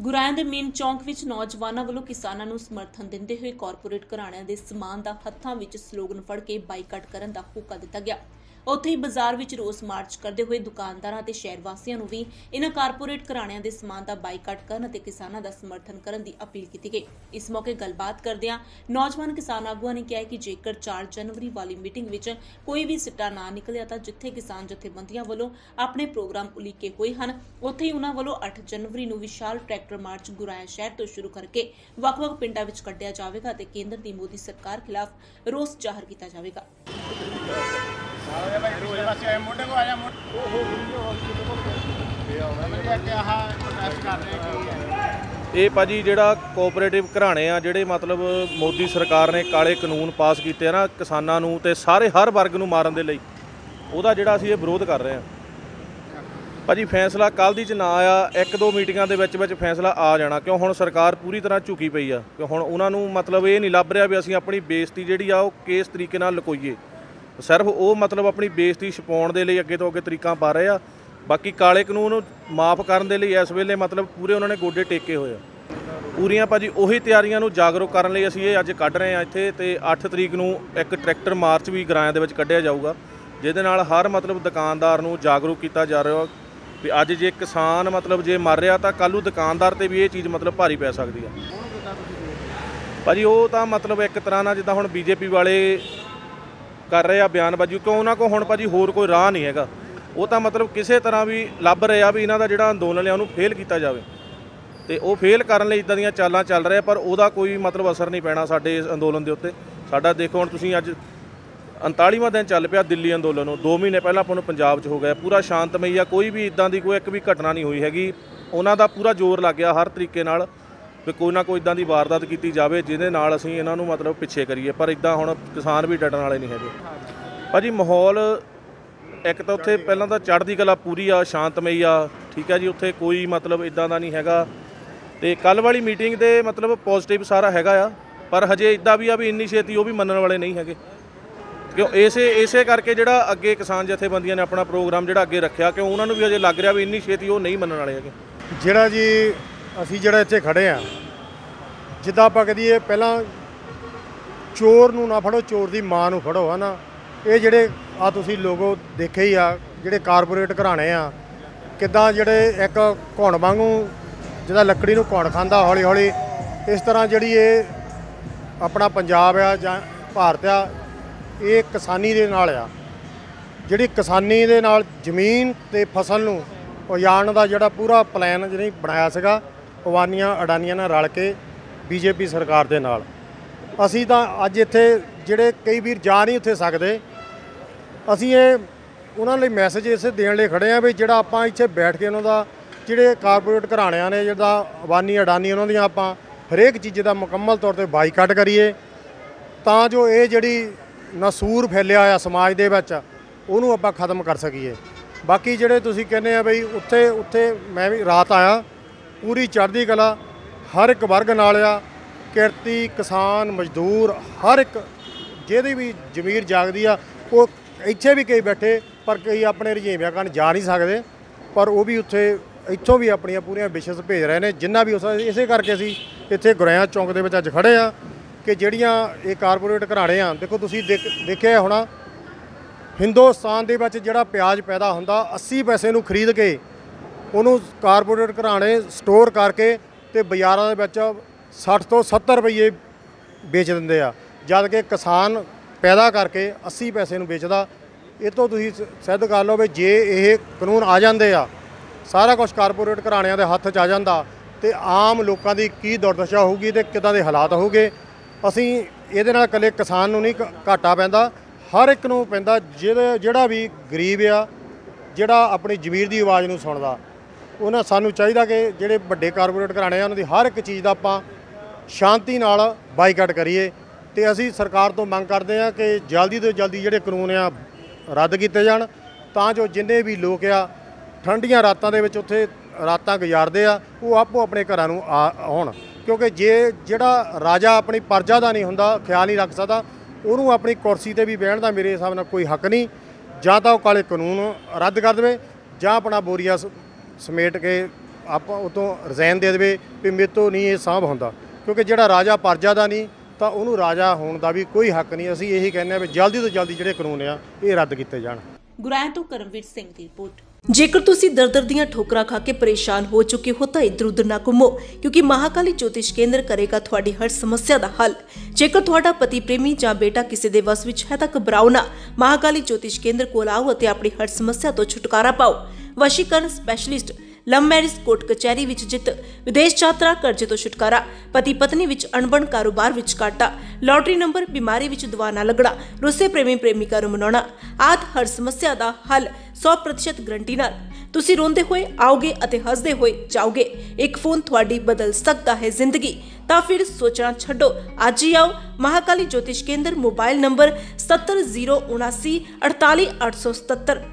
ਗੁਰਾਇਆਂ ਦੇ ਮੇਨ ਚੌਂਕ ਵਿੱਚ ਨੌਜਵਾਨਾਂ ਵੱਲੋਂ ਕਿਸਾਨਾਂ ਨੂੰ ਸਮਰਥਨ ਦਿੰਦੇ ਹੋਏ ਕਾਰਪੋਰੇਟ ਘਰਾਣਿਆਂ ਦੇ ਸਮਾਨ ਦਾ ਹੱਥਾਂ ਵਿੱਚ ਸਲੋਗਨ ਫੜ ਕੇ ਬਾਈਕਾਟ ਕਰਨ ਦਾ ਹੋਕਾ ਦਿੱਤਾ ਗਿਆ। ਉੱਥੇ ਹੀ ਬਾਜ਼ਾਰ ਵਿੱਚ ਰੋਸ ਮਾਰਚ ਕਰਦੇ ਹੋਏ ਦੁਕਾਨਦਾਰਾਂ ਅਤੇ ਸ਼ਹਿਰ ਵਾਸੀਆਂ ਨੂੰ ਵੀ ਇਹਨਾਂ ਕਾਰਪੋਰੇਟ ਘਰਾਣਿਆਂ ਦੇ ਸਮਾਨ ਦਾ ਬਾਈਕਾਟ ਕਰਨ ਅਤੇ ਕਿਸਾਨਾਂ ਦਾ ਸਮਰਥਨ ਕਰਨ ਦੀ ਅਪੀਲ ਕੀਤੀ ਗਈ। ਇਸ ਮੌਕੇ ਗੱਲਬਾਤ ਕਰਦਿਆਂ ਨੌਜਵਾਨ ਕਿਸਾਨ ਆਗੂਆਂ ਨੇ ਕਿਹਾ ਕਿ ਜੇਕਰ 4 ਜਨਵਰੀ ਵਾਲੀ ਮੀਟਿੰਗ ਵਿੱਚ ਕੋਈ ਵੀ ਸਿੱਟਾ ਨਾ ਨਿਕਲਿਆ ਤਾਂ ਜਿੱਥੇ ਕਿਸਾਨ ਜਥੇਬੰਦੀਆਂ ਵੱਲੋਂ ਆਪਣੇ ਪ੍ਰੋਗਰਾਮ ਉਲੀਕੇ ਹੋਏ ਹਨ, ਉੱਥੇ ਹੀ ਉਹਨਾਂ ਵੱਲੋਂ 8 ਜਨਵਰੀ ਨੂੰ ਵਿਸ਼ਾਲ ਟਰੈਕਟਰ ਮਾਰਚ ਗੁਰਾਇਆ ਸ਼ਹਿਰ ਤੋਂ ਸ਼ੁਰੂ ਕਰਕੇ ਵੱਖ-ਵੱਖ ਪਿੰਡਾਂ ਵਿੱਚ ਕੱਢਿਆ ਜਾਵੇਗਾ ਅਤੇ ਕੇਂਦਰ ਦੀ ਮੋਦੀ ਸਰਕਾਰ ਖਿਲਾਫ ਰੋਸ ਜ਼ਾਹਰ ਕੀਤਾ ਜਾਵੇਗਾ। ਇਹ ਭਾਜੀ ਜਿਹੜਾ ਕੋਆਪਰੇਟਿਵ ਘਰਾਣੇ ਆ, ਜਿਹੜੇ ਮਤਲਬ ਮੋਦੀ ਸਰਕਾਰ ਨੇ ਕਾਲੇ ਕਾਨੂੰਨ ਪਾਸ ਕੀਤੇ ਆ ਨਾ ਕਿਸਾਨਾਂ ਨੂੰ ਤੇ ਸਾਰੇ ਹਰ ਵਰਗ ਨੂੰ ਮਾਰਨ ਦੇ ਲਈ, ਉਹਦਾ ਜਿਹੜਾ ਅਸੀਂ ਇਹ ਵਿਰੋਧ ਕਰ ਰਹੇ ਆ। ਭਾਜੀ ਫੈਸਲਾ ਕੱਲ ਦੀ ਚ ਨਾ ਆਇਆ, ਇੱਕ ਦੋ ਮੀਟਿੰਗਾਂ ਦੇ ਵਿੱਚ ਵਿੱਚ ਫੈਸਲਾ ਆ ਜਾਣਾ, ਕਿਉਂ ਹੁਣ ਸਰਕਾਰ ਪੂਰੀ ਤਰ੍ਹਾਂ ਝੁਕੀ ਪਈ ਆ ਕਿ ਹੁਣ ਉਹਨਾਂ ਨੂੰ ਮਤਲਬ ਇਹ ਨਹੀਂ ਲੱਭ ਰਿਹਾ ਵੀ ਅਸੀਂ ਆਪਣੀ ਬੇਇੱਜ਼ਤੀ ਜਿਹੜੀ ਆ ਉਹ ਕਿਸ ਤਰੀਕੇ ਨਾਲ ਲੁਕੋਈਏ। ਸਿਰਫ ਉਹ ਮਤਲਬ ਆਪਣੀ ਬੇਇੱਜ਼ਤੀ ਛਪਾਉਣ ਦੇ ਲਈ ਅੱਗੇ ਤੋਂ ਅੱਗੇ ਤਰੀਕਾਂ ਪਾ ਰਹੇ ਆ। ਬਾਕੀ ਕਾਲੇ ਕਾਨੂੰਨ ਮਾਫ ਕਰਨ ਦੇ ਲਈ ਇਸ ਵੇਲੇ ਮਤਲਬ ਪੂਰੇ ਉਹਨਾਂ ਨੇ ਗੋਡੇ ਟੇਕੇ ਹੋਏ ਆ। ਪੂਰੀਆਂ ਭਾਜੀ ਉਹੀ ਤਿਆਰੀਆਂ ਨੂੰ ਜਾਗਰੂਕ ਕਰਨ ਲਈ ਅਸੀਂ ਇਹ ਅੱਜ ਕੱਢ ਰਹੇ ਆ ਇੱਥੇ ਤੇ 8 ਤਰੀਕ ਨੂੰ ਇੱਕ ਟਰੈਕਟਰ ਮਾਰਚ ਵੀ ਗਰਾਇਆਂ ਦੇ ਵਿੱਚ ਕੱਢਿਆ ਜਾਊਗਾ, ਜਿਹਦੇ ਨਾਲ ਹਰ ਮਤਲਬ ਦੁਕਾਨਦਾਰ ਨੂੰ ਜਾਗਰੂਕ ਕੀਤਾ ਜਾ ਰਿਹਾ ਵੀ ਅੱਜ ਜੇ ਕਿਸਾਨ ਮਤਲਬ ਜੇ ਮਰ ਰਿਹਾ ਤਾਂ ਕੱਲ੍ਹ ਨੂੰ ਦੁਕਾਨਦਾਰ ਤੇ ਵੀ ਇਹ ਚੀਜ਼ ਮਤਲਬ ਭਾਰੀ ਪੈ ਸਕਦੀ ਆ। ਭਾਜੀ ਉਹ ਤਾਂ ਮਤਲਬ ਇੱਕ ਤਰ੍ਹਾਂ ਨਾਲ ਜਿੱਦਾਂ ਹੁਣ ਬੀਜੇਪੀ ਵਾਲੇ ਕਰ ਰਹੇ ਆ ਬਿਆਨਬਾਜ਼ੀ, ਕਿਉਂ ਉਹਨਾਂ ਕੋ ਹੁਣ ਭਾਜੀ ਹੋਰ ਕੋਈ ਰਾਹ ਨਹੀਂ ਹੈਗਾ। ਉਹ ਤਾਂ ਮਤਲਬ ਕਿਸੇ ਤਰ੍ਹਾਂ ਵੀ ਲੱਭ ਰਹੇ ਆ ਵੀ ਇਹਨਾਂ ਦਾ ਜਿਹੜਾ ਅੰਦੋਲਨ ਹੈ ਉਹਨੂੰ ਫੇਲ ਕੀਤਾ ਜਾਵੇ। ਤੇ ਉਹ ਫੇਲ ਕਰਨ ਲਈ ਇਦਾਂ ਦੀਆਂ ਚਾਲਾਂ ਚੱਲ ਰਹੀਆਂ ਪਰ ਉਹਦਾ ਕੋਈ ਮਤਲਬ ਅਸਰ ਨਹੀਂ ਪੈਣਾ ਸਾਡੇ ਇਸ ਅੰਦੋਲਨ ਦੇ ਉੱਤੇ। ਸਾਡਾ ਦੇਖੋ ਹੁਣ ਤੁਸੀਂ ਅੱਜ 39ਵਾਂ ਦਿਨ ਚੱਲ ਪਿਆ ਦਿੱਲੀ ਅੰਦੋਲਨ ਨੂੰ। 2 ਮਹੀਨੇ ਪਹਿਲਾਂ ਆਪਾਂ ਨੂੰ ਪੰਜਾਬ 'ਚ ਹੋ ਗਿਆ। ਪੂਰਾ ਸ਼ਾਂਤਮਈ ਆ, ਕੋਈ ਵੀ ਇਦਾਂ ਦੀ ਕੋਈ ਇੱਕ ਵੀ ਘਟਨਾ ਨਹੀਂ ਹੋਈ ਹੈਗੀ। ਉਹਨਾਂ ਦਾ ਪੂਰਾ ਜ਼ੋਰ ਲੱਗ ਗਿਆ ਹਰ ਤਰੀਕੇ ਨਾਲ। ਵੀ ਕੋਈ ਨਾ ਕੋਈ ਇਦਾਂ ਦੀ ਵਾਰਦਾਤ ਕੀਤੀ ਜਾਵੇ, ਜਿਹਦੇ ਨਾਲ ਅਸੀਂ ਇਹਨਾਂ ਨੂੰ ਮਤਲਬ ਪਿੱਛੇ ਕਰੀਏ। ਪਰ ਇਦਾਂ ਹੁਣ ਕਿਸਾਨ ਵੀ ਡਟਣ ਵਾਲੇ ਨਹੀਂ ਹੈਗੇ। ਭਾਜੀ, ਮਾਹੌਲ ਇੱਕ ਤਾਂ ਉੱਥੇ ਪਹਿਲਾਂ ਤਾਂ ਚੜ੍ਹਦੀ ਕਲਾ ਪੂਰੀ ਆ, ਸ਼ਾਂਤਮਈ ਆ, ਠੀਕ ਆ ਜੀ, ਉੱਥੇ ਕੋਈ ਮਤਲਬ ਇਦਾਂ ਦਾ ਨਹੀਂ ਹੈਗਾ। ਤੇ ਕੱਲ ਵਾਲੀ ਮੀਟਿੰਗ ਦੇ ਮਤਲਬ ਪੋਜ਼ਿਟਿਵ ਸਾਰਾ ਹੈਗਾ ਆ, ਪਰ ਹਜੇ ਇਦਾਂ ਵੀ ਆ ਵੀ ਇੰਨੀ ਛੇਤੀ ਉਹ ਵੀ ਮੰਨਣ ਵਾਲੇ ਨਹੀਂ ਹੈਗੇ। ਕਿਉਂ? ਇਸੇ ਇਸੇ ਕਰਕੇ ਜਿਹੜਾ ਅੱਗੇ ਕਿਸਾਨ ਜਥੇਬੰਦੀਆਂ ਨੇ ਆਪਣਾ ਪ੍ਰੋਗਰਾਮ ਜਿਹੜਾ ਅੱਗੇ ਰੱਖਿਆ, ਕਿਉਂ? ਉਹਨਾਂ ਨੂੰ ਵੀ ਹਜੇ ਲੱਗ ਰਿਹਾ ਵੀ ਇੰਨੀ ਛੇਤੀ ਉਹ ਨਹੀਂ ਮੰਨਣ ਵਾਲੇ ਹੈਗੇ। ਜਿਹੜਾ ਜੀ ਅਸੀਂ ਜਿਹੜਾ ਇੱਥੇ ਖੜੇ ਆ ਜਿੱਦਾਂ ਆਪਾਂ ਕਹਦੀਏ ਪਹਿਲਾਂ ਚੋਰ ਨੂੰ ਨਾ ਫੜੋ, ਚੋਰ ਦੀ ਮਾਂ ਨੂੰ ਫੜੋ, ਹਨਾ। ਇਹ ਜਿਹੜੇ ਆ ਤੁਸੀਂ ਲੋਗੋ ਦੇਖੇ ਹੀ ਆ, ਜਿਹੜੇ ਕਾਰਪੋਰੇਟ ਘਰਾਣੇ ਆ, ਕਿੱਦਾਂ ਜਿਹੜੇ ਇੱਕ ਘੁਣ ਵਾਂਗੂ ਜਿਹਦਾ ਲੱਕੜੀ ਨੂੰ ਘੁਣ ਖਾਂਦਾ ਹੌਲੀ ਹੌਲੀ ਇਸ ਤਰ੍ਹਾਂ ਜਿਹੜੀ ਇਹ ਆਪਣਾ ਪੰਜਾਬ ਆ ਜਾਂ ਭਾਰਤ ਆ, ਇਹ ਕਿਸਾਨੀ ਦੇ ਨਾਲ ਆ। ਜਿਹੜੀ ਕਿਸਾਨੀ ਦੇ ਨਾਲ ਜ਼ਮੀਨ ਤੇ ਫਸਲ ਨੂੰ ਉਜਾੜਨ ਦਾ ਜਿਹੜਾ ਪੂਰਾ ਪਲਾਨ ਜਿਹੜੀ ਬਣਾਇਆ ਸੀਗਾ ਅਵਾਨੀਆਂ ਅਡਾਨੀਆਂ ਨਾਲ ਰਲ ਕੇ ਬੀਜੇਪੀ ਸਰਕਾਰ ਦੇ ਨਾਲ। ਅਸੀਂ ਤਾਂ ਅੱਜ ਇੱਥੇ ਜਿਹੜੇ ਕਈ ਵੀਰ ਜਾ ਨਹੀਂ ਉੱਥੇ ਸਕਦੇ। ਅਸੀਂ ਇਹ ਉਹਨਾਂ ਲਈ ਮੈਸੇਜ ਇਸੇ ਦੇਣ ਲਈ ਖੜੇ ਆ ਵੀ ਜਿਹੜਾ ਆਪਾਂ ਇੱਥੇ ਬੈਠ ਕੇ ਉਹਨਾਂ ਦਾ ਜਿਹੜੇ ਕਾਰਪੋਰੇਟ ਘਰਾਣਿਆਂ ਨੇ ਜਿਹੜਾ ਅਬਾਨੀ ਅਡਾਨੀ ਉਹਨਾਂ ਦੀਆਂ ਆਪਾਂ ਹਰੇਕ ਚੀਜ਼ ਦਾ ਮੁਕੰਮਲ ਤੌਰ ਤੇ ਬਾਈਕਾਟ ਕਰੀਏ, ਤਾਂ ਜੋ ਇਹ ਜਿਹੜੀ ਨਸੂਰ ਫੈਲਿਆ ਆ ਸਮਾਜ ਦੇ ਵਿੱਚ, ਉਹਨੂੰ ਆਪਾਂ ਖਤਮ ਕਰ ਸਕੀਏ। ਬਾਕੀ ਜਿਹੜੇ ਤੁਸੀਂ ਕਹਿੰਦੇ ਆ ਬਈ ਉੱਥੇ ਉੱਥੇ ਮੈਂ ਵੀ ਰਾਤ ਆਇਆ, ਪੂਰੀ ਚੜ੍ਹਦੀ ਕਲਾ ਹਰ ਇੱਕ ਵਰਗ ਨਾਲ ਆ, ਕਿਰਤੀ, ਕਿਸਾਨ, ਮਜ਼ਦੂਰ, ਹਰ ਇੱਕ ਜਿਹਦੀ ਵੀ ਜ਼ਮੀਰ ਜਾਗਦੀ ਆ, ਉਹ ਇੱਥੇ ਵੀ ਕਈ ਬੈਠੇ, ਪਰ ਕਈ ਆਪਣੇ ਰਜੀਵਿਆਂ ਕਾਰਨ ਜਾ ਨਹੀਂ ਸਕਦੇ, ਪਰ ਉਹ ਵੀ ਉੱਥੇ, ਇੱਥੋਂ ਵੀ ਆਪਣੀਆਂ ਪੂਰੀਆਂ ਵਿਸ਼ੇਸ ਭੇਜ ਰਹੇ ਨੇ, ਜਿੰਨਾ ਵੀ ਉਸ ਇਸੇ ਕਰਕੇ ਅਸੀਂ ਇੱਥੇ ਗੁਰੈਆਂ ਚੌਂਕ ਦੇ ਵਿੱਚ ਅੱਜ ਖੜੇ ਆ, ਕਿ ਜਿਹੜੀਆਂ ਇਹ ਕਾਰਪੋਰੇਟ ਘਰਾਣੇ ਆ, ਦੇਖੋ ਤੁਸੀਂ ਦੇਖਿਆ ਹੋਣਾ, ਹਿੰਦੁਸਤਾਨ ਦੇ ਵਿੱਚ ਜਿਹੜਾ ਪਿਆਜ਼ ਪੈਦਾ ਹੁੰਦਾ 80 ਪੈਸੇ ਨੂੰ ਖਰੀਦ ਕੇ ਉਹਨੂੰ ਕਾਰਪੋਰੇਟ ਘਰਾਣੇ ਸਟੋਰ ਕਰਕੇ ਤੇ ਬਾਜ਼ਾਰਾਂ ਦੇ ਵਿੱਚ 60 ਤੋਂ 70 ਰੁਪਏ ਵੇਚ ਦਿੰਦੇ ਆ। ਜਦ ਕਿ ਕਿਸਾਨ ਪੈਦਾ ਕਰਕੇ 80 ਪੈਸੇ ਨੂੰ ਵੇਚਦਾ। ਇਹ ਤੋਂ ਤੁਸੀਂ ਸ- ਸਿੱਧ ਕਰ ਲਓ ਵੀ ਜੇ ਇਹ ਕਾਨੂੰਨ ਆ ਜਾਂਦੇ ਆ, ਸਾਰਾ ਕੁਝ ਕਾਰਪੋਰੇਟ ਘਰਾਣਿਆਂ ਦੇ ਹੱਥ 'ਚ ਆ ਜਾਂਦਾ ਤੇ ਆਮ ਲੋਕਾਂ ਦੀ ਕੀ ਦੁਰਦਸ਼ਾ ਹੋਊਗੀ ਤੇ ਕਿਦਾਂ ਦੇ ਹਾਲਾਤ ਹੋਊਗੇ, ਅਸੀਂ ਇਹਦੇ ਨਾਲ ਇਕੱਲੇ ਕਿਸਾਨ ਨੂੰ ਨਹੀਂ ਘ- ਘਾਟਾ ਪੈਂਦਾ। ਹਰ ਇੱਕ ਨੂੰ ਪੈਂਦਾ, ਜਿਹਦੇ, ਜਿਹੜਾ ਵੀ ਗਰੀਬ ਆ, ਜਿਹੜਾ ਆਪਣੀ ਜ਼ਮੀਰ ਦੀ ਆਵਾਜ਼ ਨੂੰ ਸੁਣਦਾ। ਉਹਨਾਂ ਸਾਨੂੰ ਚਾਹੀਦਾ ਕਿ ਜਿਹੜੇ ਵੱਡੇ ਕਾਰਪੋਰੇਟ ਘਰਾਣੇ ਆ, ਉਹਨਾਂ ਦੀ ਹਰ ਇੱਕ ਚੀਜ਼ ਦਾ ਆਪਾਂ ਸ਼ਾਂਤੀ ਨਾਲ ਬਾਈਕਾਟ ਕਰੀਏ। ਤੇ ਅਸੀਂ ਸਰਕਾਰ ਤੋਂ ਮੰਗ ਕਰਦੇ ਆ ਕਿ ਜਲਦੀ ਤੋਂ ਜਲਦੀ ਜਿਹੜੇ ਕਾਨੂੰਨ ਆ, ਰੱਦ ਕੀਤੇ ਜਾਣ। ਤਾਂ ਜੋ ਜਿੰਨੇ ਵੀ ਲੋਕ ਆ, ਠੰਡੀਆਂ ਰਾਤਾਂ ਦੇ ਵਿੱਚ ਉੱਥੇ ਰਾਤਾਂ ਗੁਜ਼ਾਰਦੇ ਆ, ਉਹ ਆਪੋ ਆਪਣੇ ਘਰਾਂ ਨੂੰ ਆ, ਆਉਣ। ਕਿਉਂਕਿ ਜੇ ਜਿਹੜਾ ਰਾਜਾ ਆਪਣੀ ਪਰਜਾ ਦਾ ਨਹੀਂ ਹੁੰਦਾ, ਖਿਆਲ ਨਹੀਂ ਰੱਖ ਸਕਦਾ, ਉਹਨੂੰ ਆਪਣੀ ਕੁਰਸੀ ਤੇ ਵੀ ਬਹਿਣ ਦਾ ਮੇਰੇ ਹਿਸਾਬ ਨਾਲ ਕੋਈ ਹੱਕ ਨਹੀਂ। ਜਾਂ ਤਾਂ ਉਹ ਕਾਲੇ ਕਾਨੂੰਨ ਰੱਦ ਕਰ ਦੇਵੇ, ਜਾਂ ਆਪਣਾ ਬੋਰੀਆ ਸ- ਸਮੇਟ ਕੇ ਆਪਾਂ ਉਤੋਂ ਰਿਜ਼ਾਈਨ ਦੇ ਦੇਵੇ ਵੀ ਮੇਰੇ ਤੋਂ ਨਹੀਂ ਇਹ ਸਾਂਭ ਹੁੰਦਾ। ਕਿਉਂਕਿ ਜਿਹੜਾ ਰਾਜਾ ਪਰਜਾ ਦਾ ਨਹੀਂ, ਤਾਂ ਉਹਨੂੰ ਰਾਜਾ ਹੋਣ ਦਾ ਵੀ ਕੋਈ ਹੱਕ ਨਹੀਂ। ਅਸੀਂ ਇਹੀ ਕਹਿੰਦੇ ਆ ਵੀ ਜਲਦੀ ਤੋਂ ਜਲਦੀ ਜਿਹੜੇ ਕਾਨੂੰਨ ਆ, ਇਹ ਰੱਦ ਕੀਤੇ ਜਾਣ। ਗੁਰਾਇਆਂ ਤੋਂ ਕਰਮਵੀਰ ਸਿੰਘ ਦੀ ਰਿਪੋਰਟ। ਜੇਕਰ ਤੁਸੀਂ ਦਰਦਰ ਦੀਆਂ ਠੋਕਰਾਂ ਖਾ ਕੇ ਪਰੇਸ਼ਾਨ ਹੋ ਚੁੱਕੇ ਹੋ, ਤਾਂ ਇੱਧਰ ਉੱਧਰ ਨਾ ਘੁੰਮੋ, ਕਿਉਂਕਿ ਮਹਾਕਾਲੀ ਜੋਤਿਸ਼ ਕੇਂਦਰ ਕਰੇਗਾ ਤੁਹਾਡੀ ਹਰ ਸਮੱਸਿਆ ਦਾ ਹੱਲ। ਜੇਕਰ ਤੁਹਾਡਾ ਪਤੀ ਪ੍ਰੇਮੀ ਜਾਂ ਬੇਟਾ ਕਿਸੇ ਦੇ ਵਸ ਵਿੱਚ ਹੈ, ਤਾਂ ਘਬਰਾਓ ਨਾ। ਮਹਾਕਾਲੀ ਜੋਤਿਸ਼ ਕੇਂਦਰ ਕੋਲ ਆਓ ਅਤੇ ਆਪਣੀ ਹਰ ਸਮੱਸਿਆ ਤੋਂ ਛੁਟਕਾਰਾ ਪਾਓ। ਵਸ਼ੀਕਰਨ ਸਪੈਸ਼ਲਿਸਟ ਲਵ ਮੈਰਿਜ ਕੋਰਟ ਕਚਹਿਰੀ ਵਿੱਚ ਜਿੱਤ, ਵਿਦੇਸ਼ ਯਾਤਰਾ ਕਰਜ਼ੇ ਤੋਂ ਛੁਟਕਾਰਾ, ਪਤੀ ਪਤਨੀ ਵਿੱਚ ਅਣਬਣ ਕਾਰੋਬਾਰ ਵਿੱਚ ਘਾਟਾ, ਲਾਟਰੀ ਨੰਬਰ ਬਿਮਾਰੀ ਵਿੱਚ ਦਵਾ ਨਾ ਲੱਗਣਾ ਰੁੱਸੇ ਪ੍ਰੇਮੀ ਪ੍ਰੇਮਿਕਾ ਨੂੰ ਮਨਾਉਣਾ, ਆਦ ਹਰ ਸਮੱਸਿਆ ਦਾ ਹੱਲ 100% ਗਰੰਟੀ ਨਾਲ। ਤੁਸੀਂ ਰੋਂਦੇ ਹੋਏ ਆਓਗੇ ਅਤੇ ਹੱਸਦੇ ਹੋਏ ਜਾਓਗੇ। ਇੱਕ ਫੋਨ ਤੁਹਾਡੀ ਬਦਲ ਸਕਦਾ ਹੈ ਜ਼ਿੰਦਗੀ। ਤਾਂ ਫਿਰ ਸੋਚਣਾ ਛੱਡੋ। ਅੱਜ ਹੀ ਆਓ। ਮਹਾਕਾਲੀ ਜੋਤਿਸ਼ ਕੇਂਦਰ ਮੋਬਾਈਲ ਨੰਬਰ 70079 48877